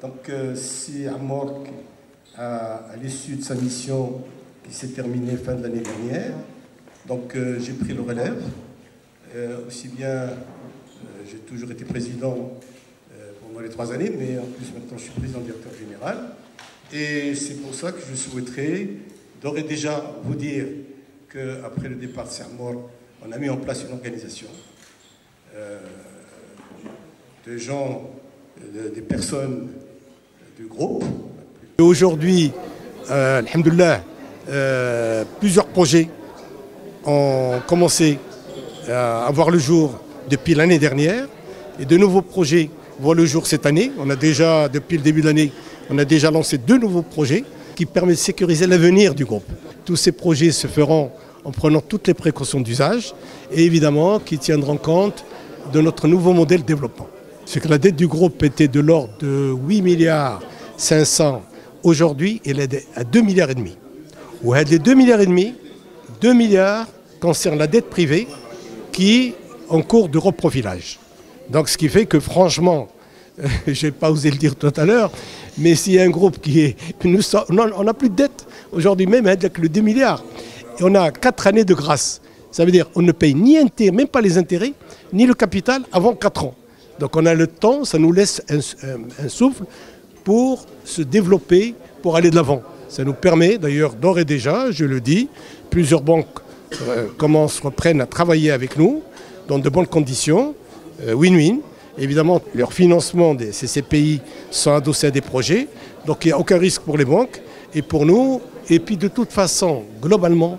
Donc euh, c'est Amor à, l'issue de sa mission qui s'est terminée fin de l'année dernière. Donc euh, j'ai pris le relève. Euh, aussi bien, j'ai toujours été président pendant les trois années, mais en plus maintenant je suis président directeur général. Et c'est pour ça que je souhaiterais d'ores et déjà vous dire qu'après le départ de Sermor, on a mis en place une organisation de gens, de- des personnes Aujourd'hui, euh, euh, plusieurs projets ont commencé à voir le jour depuis l'année dernière et de nouveaux projets voient le jour cette année. On a déjà, depuis le début de l'année, on a déjà lancé deux nouveaux projets qui permettent de sécuriser l'avenir du groupe. Tous ces projets se feront en prenant toutes les précautions d'usage et évidemment qui tiendront compte de notre nouveau modèle de développement. C'est que la dette du groupe était de l'ordre de 8 milliards 500. Aujourd'hui, elle est à 2 milliards et demi. Ou les 2 milliards et demi, 2 milliards concernent la dette privée qui est en cours de reprofilage. Donc ce qui fait que franchement, je n'ai pas osé le dire tout à l'heure, mais s'il y a un groupe qui est... Nous on n'a plus de dette aujourd'hui même avec le 2 milliards. On a 4 années de grâce. Ça veut dire qu'on ne paye ni intérêt, même pas les intérêts, ni le capital avant 4 ans. Donc on a le temps, ça nous laisse un souffle pour se développer, pour aller de l'avant. Ça nous permet d'ailleurs d'ores et déjà, je le dis, plusieurs banques euh, commencent, reprennent à travailler avec nous dans de bonnes conditions, euh, win-win. Évidemment, leur financement des CCPI sont adossés à des projets, donc il n'y a aucun risque pour les banques et pour nous. Et puis de toute façon, globalement,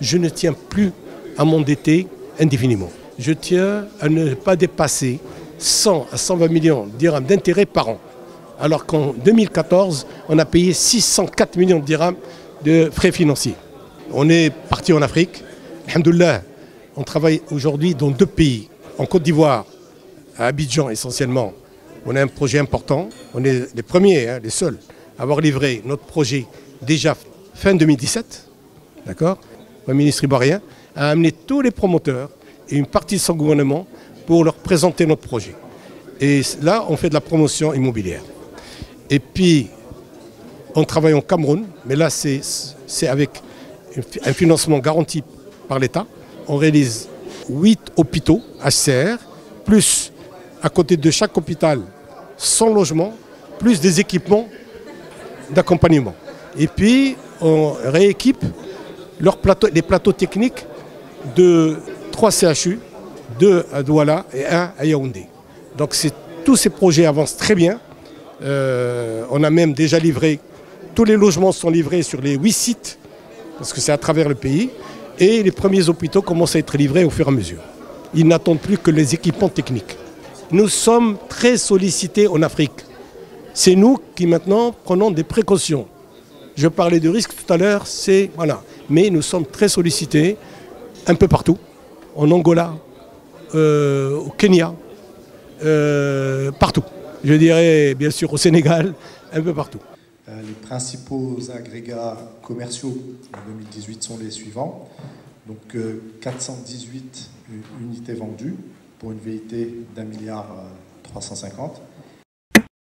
je ne tiens plus à m'endetter indéfiniment. Je tiens à ne pas dépasser 100 à 120 millions de dirhams d'intérêts par an. Alors qu'en 2014, on a payé 604 millions de dirhams de frais financiers. On est parti en Afrique. Alhamdoulilah, on travaille aujourd'hui dans deux pays. En Côte d'Ivoire, à Abidjan essentiellement, on a un projet important. On est les premiers, hein, les seuls, à avoir livré notre projet déjà fin 2017. D'accord? Le ministre ivoirien a amené tous les promoteurs et une partie de son gouvernement pour leur présenter notre projet. Et là, on fait de la promotion immobilière. Et puis, on travaille au Cameroun, mais là, c'est avec un financement garanti par l'État. On réalise 8 hôpitaux HCR, plus à côté de chaque hôpital 100 logements, plus des équipements d'accompagnement. Et puis, on rééquipe les plateaux techniques de 3 CHU, 2 à Douala et 1 à Yaoundé. Donc tous ces projets avancent très bien. Euh, on a même déjà livré, tous les logements sont livrés sur les 8 sites, parce que c'est à travers le pays, et les premiers hôpitaux commencent à être livrés au fur et à mesure. Ils n'attendent plus que les équipements techniques. Nous sommes très sollicités en Afrique. C'est nous qui maintenant prenons des précautions. Je parlais de risque tout à l'heure, c'est voilà. Mais nous sommes très sollicités un peu partout, en Angola, euh, au Kenya, euh, partout. Je dirais bien sûr au Sénégal, un peu partout. Euh, Les principaux agrégats commerciaux en 2018 sont les suivants. Donc euh, 418 u- unités vendues pour une VIT d'un milliard euh, 350.